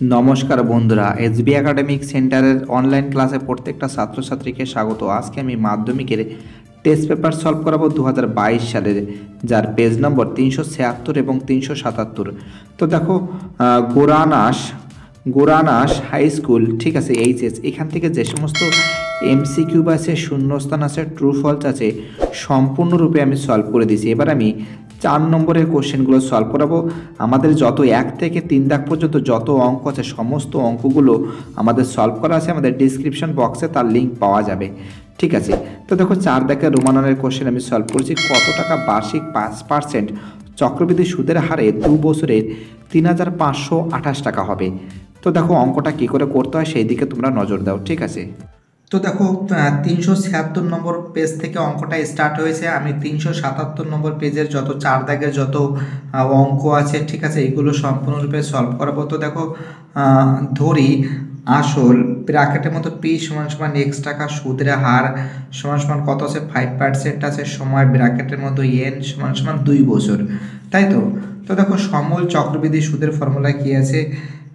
নমস্কার বন্ধুরা, SB academic সেন্টারের অনলাইন ক্লাসে প্রত্যেকটা ছাত্রছাত্রীকে স্বাগত। আজকে আমি মাধ্যমিকের টেস্ট পেপার সলভ করাবো দু হাজার বাইশ সালের, যার পেজ নম্বর তিনশো ছিয়াত্তর এবং তিনশো সাতাত্তর। তো দেখো গোরানাস গোরানাস হাই স্কুল ঠিক আছে এইচএস এখান থেকে যে সমস্ত এমসিকিউ আছে, শূন্যস্থান আছে ট্রু ফলস আছে, সম্পূর্ণরূপে আমি সলভ করে দিয়েছি। এবার আমি চার নম্বরের কোশ্চেনগুলো সলভ করাবো। আমাদের যত এক থেকে তিন দাগ পর্যন্ত যত অঙ্ক আছে, সমস্ত অঙ্কগুলো আমাদের সলভ করা আছে। আমাদের ডিসক্রিপশন বক্সে তার লিঙ্ক পাওয়া যাবে। ঠিক আছে? তো দেখো, চার দাগের রোমাননের কোশ্চেন আমি সলভ করছি। কত টাকা বার্ষিক পাঁচ পার্সেন্ট চক্রবৃদ্ধি সুদের হারে দু বছরের তিন হাজার পাঁচশো আঠাশ টাকা হবে? তো দেখো, অঙ্কটা কী করে করতে হয় সেই দিকে তোমরা নজর দাও। ঠিক আছে? তো দেখো তিনশো ছিয়াত্তর নম্বর পেজ থেকে অঙ্কটা স্টার্ট হয়েছে। আমি তিনশো সাতাত্তর নম্বর পেজের যত চার দাগের যত অঙ্ক আছে, ঠিক আছে, এগুলো সম্পূর্ণরূপে সলভ করাবো। তো দেখো ধরি, আসল ব্র্যাকেটের মতো পি সমান সমান এক্স টাকা সুদের হার, সমান সমান কত আছে? ফাইভ পার্সেন্ট আছে, সময় ব্র্যাকেটের মতো এন সমান সমান দুই বছর। তাই তো? তো দেখো, সমল চক্রবৃদ্ধি সুদের ফর্মুলা কি আছে?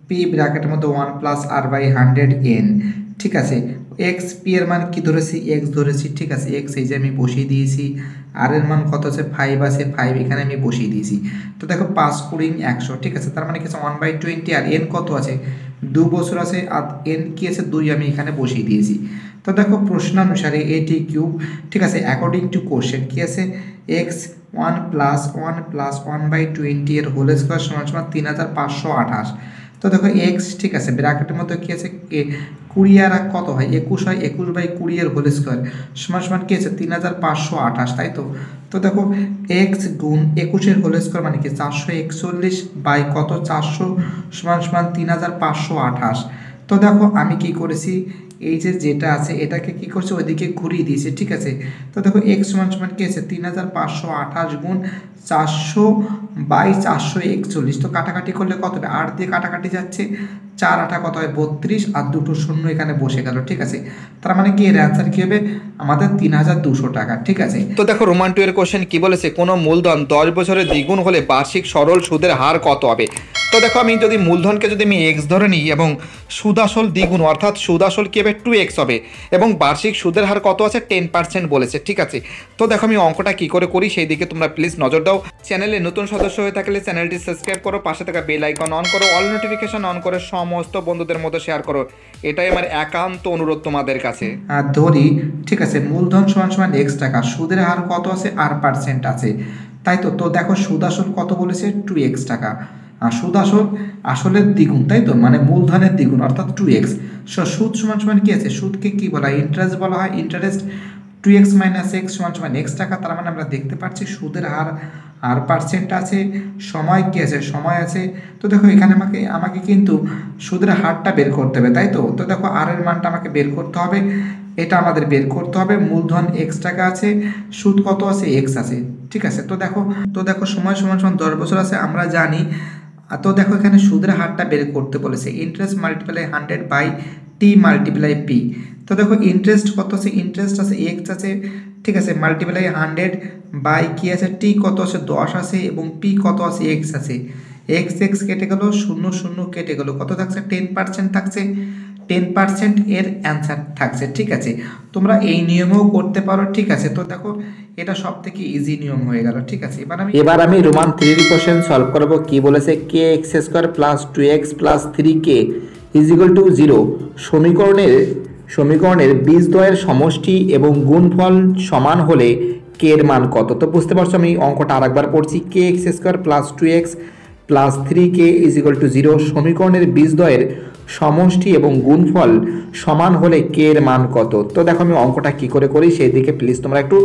পি ব্র্যাকেটের মধ্যে one plus r by hundred n ঠিক আছে? এক্স পি এর মান কি ধরেছি? এক্স ধরেছি, ঠিক আছে? এক্স এই যে আমি বসিয়ে দিয়েছি। আর এর মান কত আছে? ফাইভ আছে। ফাইভ এখানে আমি বসিয়ে দিয়েছি। তো দেখো, পাঁচ কুড়ি একশো, ঠিক আছে? তার মানে কি আছে? ওয়ান বাই টোয়েন্টি আর এন কত আছে? দু বছর আছে আর এন কি আছে? দুই আমি এখানে বসিয়ে দিয়েছি। তো দেখো, প্রশ্নানুসারে এটি কিউব ঠিক আছে? অ্যাকর্ডিং টু কোশ্চেন কি আছে? X one plus one plus one by twenty এর হোল স্কোয়ার সমান সমান তিন হাজার পাঁচশো আঠাশ। তো দেখো এক্স ঠিক আছে, ব্র্যাকেটের মধ্যে কী আছে? এ কুড়ি আর কত হয়? একুশ হয়, একুশ বাই কুড়ি এর হোল স্কোয়ার। সমান সমান কী আছে? তিন হাজার পাঁচশো আঠাশ, তাই তো? তো দেখো এক্স গুণ একুশের হোল স্কোয়ার মানে কি? চারশো একচল্লিশ বাই কত? চারশো সমান সমান তিন হাজার পাঁচশো আঠাশ। তো দেখো আমি কি করেছি? এই যে যেটা আছে, এটাকে কি করছে? ওইদিকে ঘুরিয়ে দিয়েছে, ঠিক আছে? তো দেখো এক্স সমান সমান কি আছে? তিন হাজার পাঁচশো আঠাশ গুণ চারশো বাই চারশো একচল্লিশ। তো কাটাকাটি করলে কত হবে? আট দিয়ে কাটাকাটি যাচ্ছে, চার আটা কত হয়? বত্রিশ, আর দুটো শূন্য এখানে বসে গেল, ঠিক আছে? তার মানে কি? এর অ্যান্সার কি হবে? আমাদের তিন হাজার দুশো টাকা, ঠিক আছে? তো দেখো রোমান টু এর কোশ্চেন কি বলেছে? কোনো মূলধন দশ বছরের দ্বিগুণ হলে বার্ষিক সরল সুদের হার কত হবে? তো দেখো আমি যদি মূলধনকে যদি আমি এক্স ধরে নিই এবং সুদাসল দ্বিগুণ, অর্থাৎ সুদাসল কি হবে? টু এক্স হবে। এবং বার্ষিক সুদের হার কত আছে? টেন পার্সেন্ট বলেছে, ঠিক আছে? তো দেখো আমি অঙ্কটা কি করে করি সেই দিকে তোমরা প্লিজ নজর দাও। চ্যানেলে নতুন সদস্য হয়ে থাকলে চ্যানেলটি সাবস্ক্রাইব করো, পাশে থাকা বেল আইকন অন করো অল নোটিফিকেশন অন করে সমস্ত বন্ধুদের মধ্যে শেয়ার করো। এটাই আমার একান্ত অনুরোধ তোমাদের কাছে। আর ধরি, ঠিক আছে, মূলধন সমান সমান এক্স টাকা, সুদের হার কত আছে? আর পার্সেন্ট আছে। তাই তো তো দেখো সুদ আসল কত বলেছে? টু এক্স টাকা। আর সুদ আসল, আসলের দ্বিগুণ, তাই তো? মানে মূলধনের দ্বিগুণ, অর্থাৎ টু এক্স সুদ সমান সমান কী আছে? সুদকে কি বলা হয়? ইন্টারেস্ট বলা হয়। Interest two x minus x সমান সমান এক্স টাকা, তার মানে আমরা দেখতে পাচ্ছি সুদের হার আর পার্সেন্ট আছে, সময় কি আছে? সময় আছে। তো দেখো, এখানে আমাকে আমাকে কিন্তু সুদের হারটা বের করতে হবে, তাই তো? তো দেখো আর এর মানটা আমাকে বের করতে হবে। এটা আমাদের বের করতে হবে। মূলধন এক্স টাকা আছে, সুদ কত আছে? এক্স আছে। ঠিক আছে? তো দেখো তো দেখো, সময় সমান সমান দশ বছর আছে। আমরা জানি তো দেখো এখানে সুদের হারটা বের করতে বলেছে। Interest multiply hundred by T multiply P তো দেখো ইন্টারেস্ট কত আছে? ইন্টারেস্ট আছে এক্স আছে, ঠিক আছে মাল্টিপ্লাই হান্ড্রেড বাই কি আছে? টি কত আছে? দশ আছে এবং পি কত আছে? এক্স আছে। এক্স এক্স কেটে গেল, শূন্য শূন্য কেটে গেল। কত থাকছে? টেন পার্সেন্ট থাকছে। টেন পার্সেন্ট এর অ্যান্সার থাকছে, ঠিক আছে? তোমরা এই নিয়মেও করতে পারো, ঠিক আছে? তো দেখো, এটা সব থেকে ইজি নিয়ম হয়ে গেল, ঠিক আছে? এবার আমি এবার আমি রোমান থ্রির কোশ্চেন সলভ করব। কি বলেছে? K x square plus two x plus three k is equal to zero সমীকরণের সমীকরণের বীজদ্বয়ের সমষ্টি এবং গুণফল সমান হলে কে এর মান কত? তো বুঝতে পারছ, আমি অঙ্কটা আরেকবার পড়ছি। K x square plus two x plus three k is equal to zero সমীকরণের বীজদ্বয়ের সমষ্টি এবং গুণফল সমান হলে কে এর মান কত? তো দেখো আমি অঙ্কটা কি করে করি সেই দিকে প্লিজ তোমরা একটু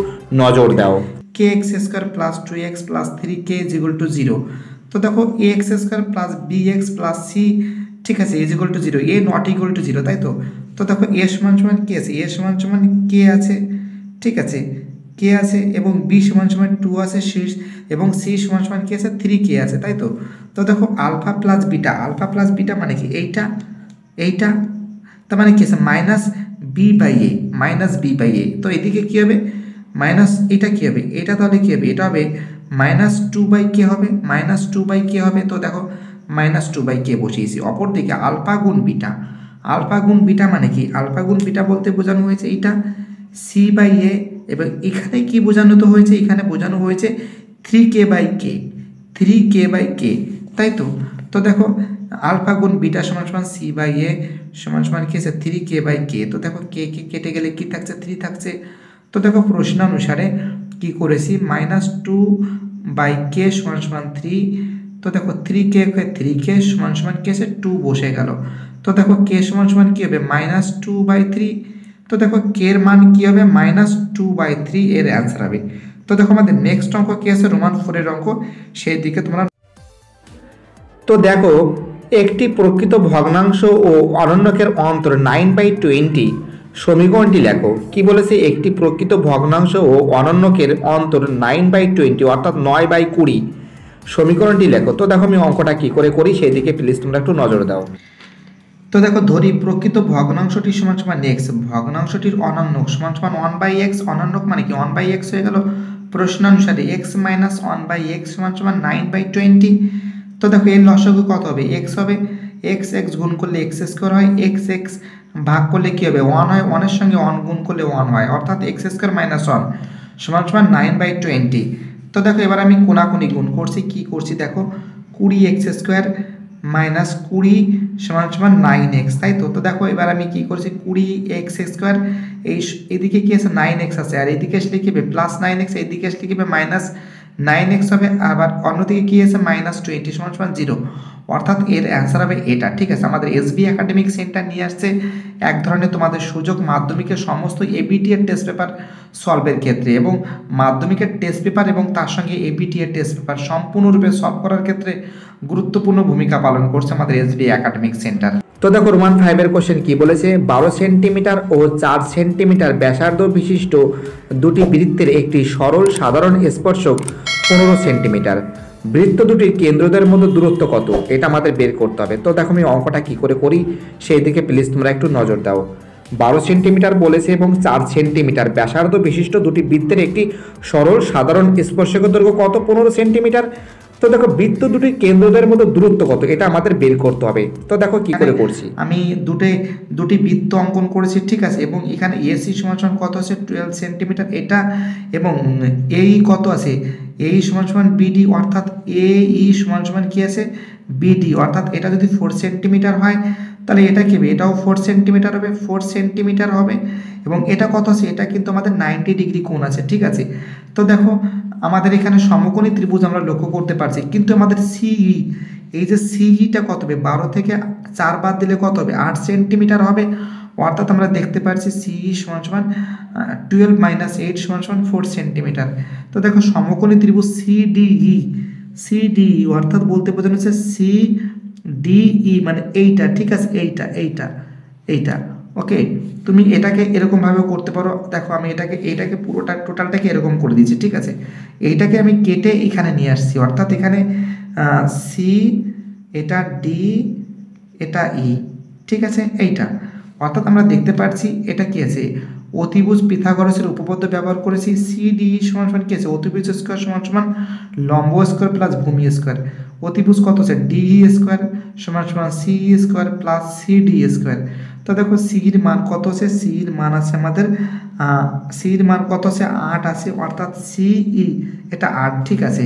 নজর দাও। K x square plus two x plus three k is equal to zero তো দেখো a x square plus b x plus c ঠিক আছে is equal to zero a not equal to zero তাই তো? তো দেখো এ সমান সমান কে আছে এ সমান সমান কে আছে, ঠিক আছে কে আছে, এবং বি সমান সমান টু আছে সি এবং সি সমান সমান কে আছে থ্রি কে আছে, তাই তো? তো দেখো alpha plus beta alpha plus beta মানে কি? এইটা এইটা, তার মানে কি আছে? Minus b by a minus b by a তো এদিকে কী হবে? মাইনাস এটা কী হবে? এটা তাহলে কী হবে? এটা হবে মাইনাস টু বাই কে হবে। মাইনাস টু বাই কে হবে। তো দেখো মাইনাস টু বাই কে বসিয়েছি। অপরদিকে আলফা গুণ বিটা আলফা গুণ বিটা মানে কি? আলফা গুণ বিটা বলতে বোঝানো হয়েছে এটা। সি বাই এ এবং এখানে কি বোঝানো তো হয়েছে? এখানে বোঝানো হয়েছে three k by k three k by k তাই তো? তো দেখো আলফা গুণ বিটা সমান সমান সি বাই এ সমান সমান কি আছে? থ্রি কে বাই কে তো দেখো কে কে কেটে গেলে কি থাকছে? থ্রি থাকছে। তো দেখো প্রশ্ন অনুসারে কি করেছি? মাইনাস টু বাই কে সমান সমান থ্রি তো দেখো থ্রি কে থ্রি কে সমান সমান কে আছে? টু বসে গেল। তো দেখো কে সমান সমান কী হবে? মাইনাস টু বাই থ্রি তো দেখো কে এর মান কী হবে? মাইনাস টু বাই থ্রি এর অ্যান্সার হবে। তো দেখো আমাদের নেক্সট অঙ্ক কী আছে? রোমান ফোরের অঙ্ক। সেই দিকে তোমরা তো দেখো একটি প্রকৃত ভগ্নাংশ ও অনন্যকের অন্তর নাইন বাই টোয়েন্টি সমীকরণটি লেখো। কি বলেছে? একটি প্রকৃত ভগ্নাংশ ও অনন্যকের অন্তর নাইন বাই টোয়েন্টি অর্থাৎ নয় বাই কুড়ি সমীকরণটি লেখো। তো দেখো আমি অঙ্কটা কি করে করি সেই দিকে প্লিজ তোমরা একটু নজর দাও। তো দেখো, ধরি প্রকৃত ভগ্নাংশটি সমান সমান এক্স ভগ্নাংশটির অনন্যক সমান সমান ওয়ান বাই এক্স অনন্যক মানে কি ওয়ান বাই এক্স হয়ে গেল? প্রশ্ন অনুসারে x minus one by x সমান সমান নাইন বাই টোয়েন্টি তো দেখো এর লসগু কত হবে? এক্স হবে। এক্স এক্স গুণ করলে এক্স স্কোয়ার হয়। এক্স এক্স ভাগ করলে কী হবে? ওয়ান হয়। ওয়ানের সঙ্গে ওয়ান গুণ করলে ওয়ান হয়। অর্থাৎ এক্স স্কোয়ার মাইনাস ওয়ান সমান সমান নাইন বাই টোয়েন্টি তো দেখো এবার আমি কোনাকুনি গুণ করছি। কি করছি দেখো? কুড়ি এক্স স্কোয়ার মাইনাস কুড়ি সমান সমান নাইন এক্স তাই তো? তো দেখো এবার আমি কি করছি? কুড়ি এক্স স্কোয়ার এই এদিকে কি আছে? নাইন এক্স আছে। আর এদিকে আসলে কি হবে? প্লাস নাইন এক্স এদিকে আসলে কি হবে? মাইনাস নাইন এক্স হবে, আবার অন্যদিকে কি আছে? মাইনাস টোয়েন্টি সমান সমান জিরো। অর্থাৎ এর অ্যান্সার হবে এটা, ঠিক আছে? আমাদের এসবি একাডেমিক সেন্টার নিয়ে আসছে। এক ধরনের তোমাদের সুযোগ মাধ্যমিকের সমস্ত এবিটি এর টেস্ট পেপার সলভের ক্ষেত্রে এবং মাধ্যমিকের টেস্ট পেপার এবং তার সঙ্গে এবিটি এর টেস্ট পেপার সম্পূর্ণরূপে সলভ করার ক্ষেত্রে গুরুত্বপূর্ণ ভূমিকা পালন করছে আমাদের এসবি একাডেমিক সেন্টার তো দেখো, রোমান ফাইভের কোশ্চেন কি বলেছে? বারো সেন্টিমিটার ও চার সেন্টিমিটার ব্যাসার্ধ বিশিষ্ট দুটি বৃত্তের একটি সরল সাধারণ স্পর্শক পনেরো সেন্টিমিটার বৃত্ত দুটির কেন্দ্রদের মধ্যে দূরত্ব কত? এটা আমাদের বের করতে হবে। তো দেখো, আমি অঙ্কটা কি করে করি? সেই দিকে প্লিজ তোমরা একটু নজর দাও। বারো সেন্টিমিটার বলেছে এবং চার সেন্টিমিটার ব্যাসার্ধ বিশিষ্ট দুটি বৃত্তের একটি সরল সাধারণ স্পর্শক দৈর্ঘ্য কত? পনেরো সেন্টিমিটার তো দেখো বৃত্ত দুটির কেন্দ্রদের মধ্যে দূরত্ব কত? এটা আমাদের বের করতে হবে। তো দেখো কি করে করছি? আমি দুটি দুটি বৃত্ত অঙ্কন করেছি ঠিক আছে? এবং এখানে এসি সমান কত আছে? টুয়েলভ সেন্টিমিটার এটা এবং এই কত আছে? এই সমান সমান বিডি অর্থাৎ এ ই সমান সমান কি আছে? বিডি অর্থাৎ এটা যদি ফোর সেন্টিমিটার হয় তাহলে এটা কি হবে? এটাও ফোর সেন্টিমিটার হবে ফোর সেন্টিমিটার হবে। এবং এটা কত আছে? এটা কিন্তু আমাদের নাইনটি ডিগ্রি কোণ আছে ঠিক আছে? তো দেখো আমাদের এখানে সমকোণী ত্রিভুজ আমরা লক্ষ্য করতে পারছি। কিন্তু আমাদের সিই এই যে সিইটা কত হবে? বারো থেকে চার বাদ দিলে কত হবে? আট সেন্টিমিটার হবে। অর্থাৎ আমরা দেখতে পাচ্ছি সিই সমান সমান টুয়েলভ মাইনাস এইট সমান সমান ফোর সেন্টিমিটার। তো দেখো, সমকোণী ত্রিভুজ সিডিই সিডিই অর্থাৎ বলতে বোঝানো হচ্ছে সি ডিই মানে এইটা, ঠিক আছে? এইটা এইটা এইটা। ওকে তুমি এটাকে এরকমভাবে করতে পারো। দেখো, আমি এটাকে, এইটাকে পুরোটা টোটালটাকে এরকম করে দিচ্ছি ঠিক আছে? এইটাকে আমি কেটে এখানে নিয়ে আসছি। অর্থাৎ এখানে সি এটা ডি এটা ই ঠিক আছে? এইটা। অর্থাৎ আমরা দেখতে পাচ্ছি এটা কি আছে? অতিভুজ পিথাগরসের উপপাদ্য ব্যবহার করেছি। সি ডি সমান সমান কি আছে? অতিভুজ স্কোয়ার সমান সমান লম্ব স্কোয়ার প্লাস ভূমি স্কোয়ার অতিভুজ কত আছে? ডি স্কোয়ার সমান সমান C square plus C D square তো দেখো সির মান কত আছে? সির মান আছে আমাদের সির মান কত আছে? আট আছে, অর্থাৎ সিই এটা আট, ঠিক আছে?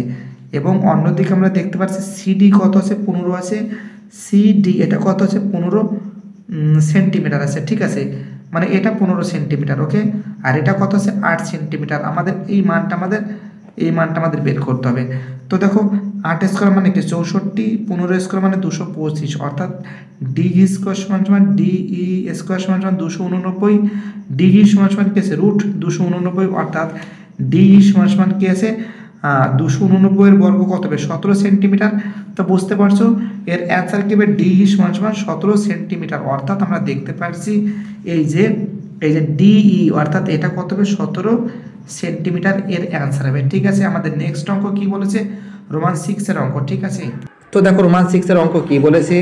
এবং অন্যদিকে আমরা দেখতে পাচ্ছি সিডি কত আছে? পনেরো আছে। সিডি এটা কত আছে? পনেরো সেন্টিমিটার আছে, ঠিক আছে? মানে এটা পনেরো সেন্টিমিটার, ওকে? আর এটা কত আছে? আট সেন্টিমিটার। আমাদের এই মানটা আমাদের, এই মানটা আমাদের বের করতে হবে। তো দেখো আট স্কোয়ার মানে কি? চৌষট্টি, পনেরো স্কোয়ার মানে দুশো পঁচিশ। অর্থাৎ ডি স্কোয়ার সমান সমান ডিই স্কোয়ার সমান সমান দুশো উননব্বই ডিই সমান সমান কি আছে? রুট দুশো উননব্বই, অর্থাৎ ডিই সমান সমান কি আছে? দুশো উননব্বইয়ের বর্গ কত হবে? সতেরো সেন্টিমিটার। তো বুঝতে পারছ? এর অ্যান্সার কি হবে? ডি সমান সমান সতেরো সেন্টিমিটার। অর্থাৎ আমরা দেখতে পাচ্ছি এই যে এই যে ডিই অর্থাৎ এটা কত হবে? সতেরো সেন্টিমিটার এর অ্যান্সার হবে। ঠিক আছে? আমাদের নেক্সট অঙ্ক কি বলেছে? রোমান সিক্সের অঙ্ক, ঠিক আছে? তো দেখো, রোমান সিক্সের অঙ্ক কি বলেছে?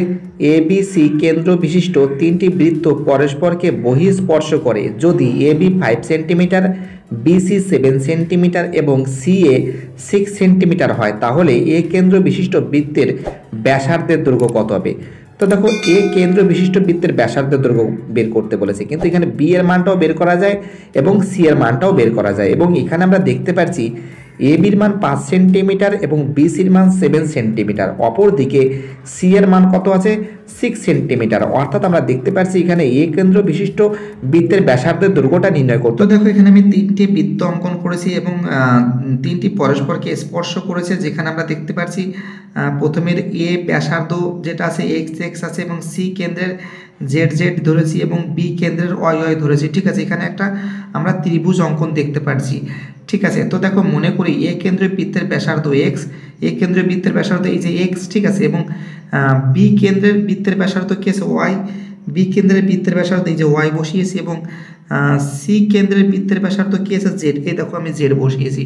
এ বি সি কেন্দ্র বিশিষ্ট তিনটি বৃত্ত পরস্পরকে বহিঃস্পর্শ করে। যদি A B five centimetre BC seven centimetre এবং সি এ সিক্স সেন্টিমিটার হয়, তাহলে এ কেন্দ্র বিশিষ্ট বৃত্তের ব্যাসার্ধের দৈর্ঘ্য কত হবে? তো দেখো এ কেন্দ্র বিশিষ্ট বৃত্তের ব্যাসার্ধের দৈর্ঘ্য বের করতে বলেছে। কিন্তু এখানে বি এর মানটাও বের করা যায় এবং সি এর মানটাও বের করা যায়। এবং এখানে আমরা দেখতে পাচ্ছি এ বির মান পাঁচ সেন্টিমিটার এবং বিসির মান সেভেন সেন্টিমিটার। অপরদিকে সি এর মান কত আছে? Six centimetre. অর্থাৎ আমরা দেখতে পাচ্ছি এখানে এ কেন্দ্র বিশিষ্ট বৃত্তের ব্যাসার্ধের দৈর্ঘ্যটা নির্ণয় করতে দেখো এখানে আমি তিনটি বৃত্ত অঙ্কন করেছি এবং তিনটি পরস্পরকে স্পর্শ করেছে যেখানে আমরা দেখতে আহ, প্রথমের এ ব্যাসার্ধ যেটা আছে এক্স এক্স আছে এবং সি কেন্দ্রের জেড জেড ধরেছি এবং বি কেন্দ্রের ওয়াই ওয়াই ধরেছি। ঠিক আছে এখানে একটা আমরা ত্রিভুজ অঙ্কন দেখতে পাচ্ছি ঠিক আছে? তো দেখো, মনে করি এ কেন্দ্রের বৃত্তের ব্যাসার্ধ এক্স এ কেন্দ্রের বৃত্তের ব্যাসার্ধ এই যে এক্স ঠিক আছে? এবং বি কেন্দ্রের বৃত্তের ব্যাসার্ধ কি আছে? ওয়াই বি কেন্দ্রের বৃত্তের ব্যাসার্ধ এই যে ওয়াই বসিয়েছি এবং সি কেন্দ্রের বৃত্তের ব্যাসার্ধ কি আছে? জেড এই দেখো আমি জেড বসিয়েছি।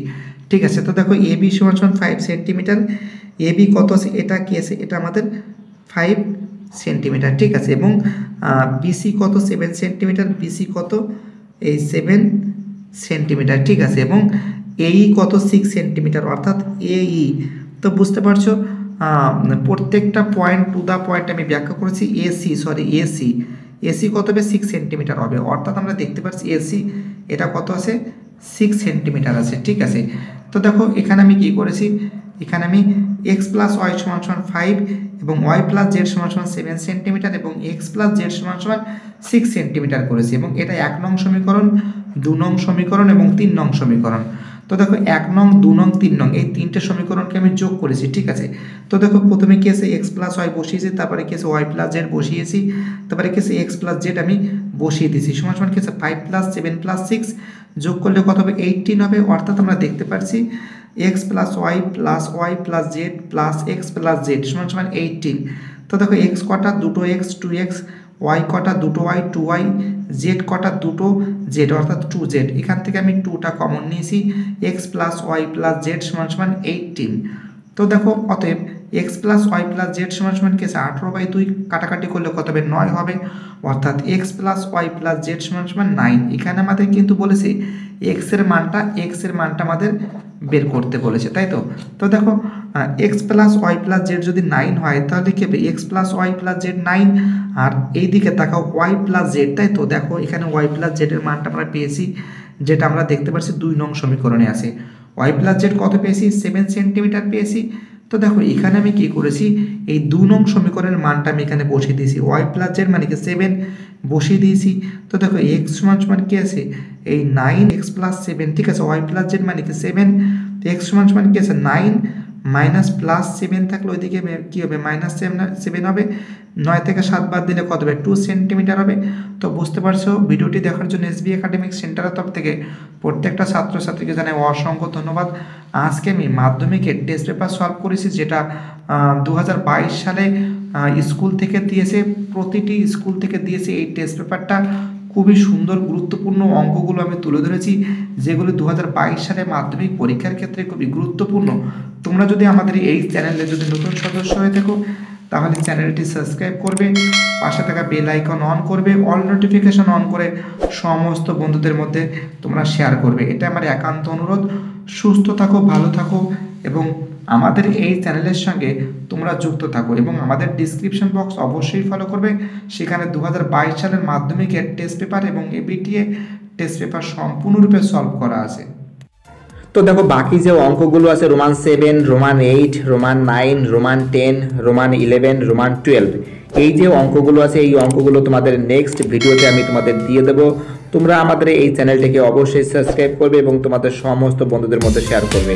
ঠিক আছে? তো দেখো এ বি সমান সমান ফাইভ সেন্টিমিটার এ বি কত আছে? এটা কি আছে? এটা আমাদের ফাইভ সেন্টিমিটার ঠিক আছে? এবং বিসি কত? সেভেন সেন্টিমিটার বিসি কত? এই সেভেন সেন্টিমিটার ঠিক আছে? এবং এই কত সিক্স সেন্টিমিটার অর্থাৎ এই তো বুঝতে পারছ? প্রত্যেকটা পয়েন্ট টু দা পয়েন্ট আমি ব্যাখ্যা করেছি এসি সরি এসি এসি কত হবে? সিক্স সেন্টিমিটার হবে। অর্থাৎ আমরা দেখতে পাচ্ছি এসি এটা কত আছে? সিক্স সেন্টিমিটার আছে, ঠিক আছে? তো দেখো, এখানে আমি কি করেছি? এখানে আমি এক্স প্লাস ওয়াই সমান সমান ফাইভ এবং ওয়াই প্লাস জেড সমান সমান সেভেন সেন্টিমিটার এবং এক্স প্লাস জেড সমান সমান সিক্স সেন্টিমিটার করেছি এবং এটা এক নং সমীকরণ, দু নং সমীকরণ এবং তিন নং সমীকরণ। তো দেখো এক নং, দু নং, তিন নং, এই তিনটে সমীকরণকে আমি যোগ করেছি, ঠিক আছে? তো দেখো প্রথমে কি আছে? এক্স প্লাস ওয়াই বসিয়েছি, তারপরে কি আছে? ওয়াই প্লাস জেড বসিয়েছি, তারপরে কি আছে? এক্স প্লাস জেড আমি বসিয়ে দিয়েছি, সমান সমান কি আছে? Five plus seven plus six যোগ করলে কত হবে? এইটিন হবে, অর্থাৎ আমরা দেখতে পাচ্ছি x plus y plus y plus z plus x plus z সমান সমান এইটিন তো দেখো এক্স কটা, দুটো এক্স টু এক্স ওয়াই কটা, দুটো ওয়াই টু ওয়াই জেড কটা, দুটো জেড অর্থাৎ টু জেড এখান থেকে আমি টুটা কমন নিয়েছি x plus y plus z সমান সমান এইটিন তো দেখো অতএব x plus y plus z সমান সমান কেসে আঠেরো বাই দুই কাটাকাটি করলে কত হবে? নয় হবে। অর্থাৎ x plus y plus z সমান সমান নাইন এখানে আমাদের কিন্তু বলেছে এক্সের মানটা এক্সের মানটা আমাদের বের করতে বলেছে, তাই তো? তো দেখো x plus y plus z যদি নাইন হয়, তাহলে কি হবে? X plus y plus z nine আর এই দিকে তাকাও ওয়াই প্লাস জেড তাই তো? দেখো, এখানে ওয়াই প্লাস জেডের মানটা আমরা পেয়েছি, যেটা আমরা দেখতে পাচ্ছি দুই নং সমীকরণে আছে। ওয়াই প্লাস জেড কত পেয়েছি? সেভেন সেন্টিমিটার পেয়েছি। তো দেখো, এখানে আমি কি করেছি? এই দু নং সমীকরণের মানটা আমি এখানে বসিয়ে দিয়েছি। ওয়াই প্লাস জেড মানে কি? সেভেন বসিয়ে দিয়েছি। তো দেখো এক্স সমান সমান কি আছে? এই নাইন এক্স প্লাস সেভেন ঠিক আছে? ওয়াই প্লাস জেড মানে কি? সেভেন তো এক্স সমান সমান কি আছে? নাইন মাইনাস প্লাস সেভেন থাকলে ওইদিকে কী হবে? মাইনাস সেভেন হবে। নয় থেকে সাত বাদ দিলে কত হবে? টু সেন্টিমিটার হবে। তো বুঝতে পারছ? ভিডিওটি দেখার জন্য এসবি একাডেমিক সেন্টারের তরফ থেকে প্রত্যেকটা ছাত্রছাত্রীকে জানাই অসংখ্য ধন্যবাদ। আজকে আমি মাধ্যমিকের টেস্ট পেপার সলভ করেছি, যেটা দু হাজার বাইশ সালে স্কুল থেকে দিয়েছে, প্রতিটি স্কুল থেকে দিয়েছে এই টেস্ট পেপারটা খুবই সুন্দর, গুরুত্বপূর্ণ অঙ্কগুলো আমি তুলে ধরেছি, যেগুলো দু সালে মাধ্যমিক পরীক্ষার ক্ষেত্রে খুবই গুরুত্বপূর্ণ। তোমরা যদি আমাদের এই চ্যানেলে যদি নতুন সদস্য হয়ে থাকো, তাহলে চ্যানেলটি সাবস্ক্রাইব করবে, পাশে থাকা বেল আইকন অন করবে, অল নোটিফিকেশন অন করে সমস্ত বন্ধুদের মধ্যে তোমরা শেয়ার করবে। এটা আমার একান্ত অনুরোধ। সুস্থ থাকো, ভালো থাকো এবং আমাদের এই চ্যানেলের সঙ্গে তোমরা যুক্ত থাকো এবং আমাদের ডিসক্রিপশন বক্স অবশ্যই ফলো করবে। সেখানে দু হাজার বাইশ সালের মাধ্যমিকের টেস্ট পেপার এবং এবিটিএ টেস্ট পেপার সম্পূর্ণরূপে সলভ করা আছে। তো দেখো, বাকি যে অঙ্কগুলো আছে Roman seven Roman eight Roman nine Roman ten Roman eleven Roman twelve এই যে অঙ্কগুলো আছে, এই অঙ্কগুলো তোমাদের নেক্সট ভিডিওতে আমি তোমাদের দিয়ে দেবো। তোমরা আমাদের এই চ্যানেলটিকে অবশ্যই সাবস্ক্রাইব করবে এবং তোমাদের সমস্ত বন্ধুদের মধ্যে শেয়ার করবে।